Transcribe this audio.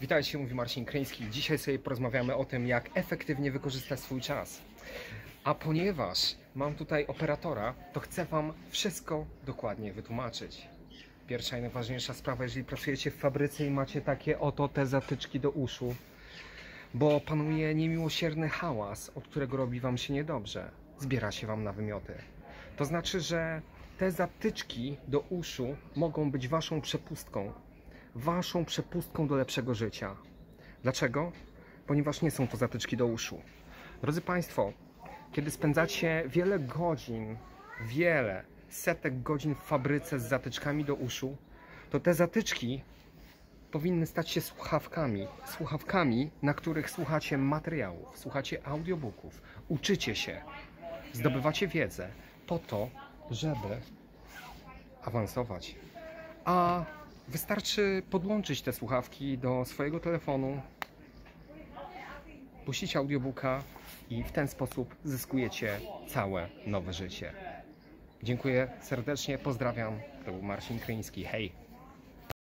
Witajcie, mówi Marcin Kryński. Dzisiaj sobie porozmawiamy o tym, jak efektywnie wykorzystać swój czas. A ponieważ mam tutaj operatora, to chcę Wam wszystko dokładnie wytłumaczyć. Pierwsza i najważniejsza sprawa, jeżeli pracujecie w fabryce i macie takie oto te zatyczki do uszu, bo panuje niemiłosierny hałas, od którego robi Wam się niedobrze. Zbiera się Wam na wymioty. To znaczy, że te zatyczki do uszu mogą być Waszą przepustką. Waszą przepustką do lepszego życia. Dlaczego? Ponieważ nie są to zatyczki do uszu. Drodzy Państwo, kiedy spędzacie wiele godzin, wiele, setek godzin w fabryce z zatyczkami do uszu, to te zatyczki powinny stać się słuchawkami. Słuchawkami, na których słuchacie materiałów, słuchacie audiobooków, uczycie się, zdobywacie wiedzę po to, żeby awansować. A wystarczy podłączyć te słuchawki do swojego telefonu, puścić audiobooka i w ten sposób zyskujecie całe nowe życie. Dziękuję serdecznie, pozdrawiam. To był Marcin Kryński. Hej!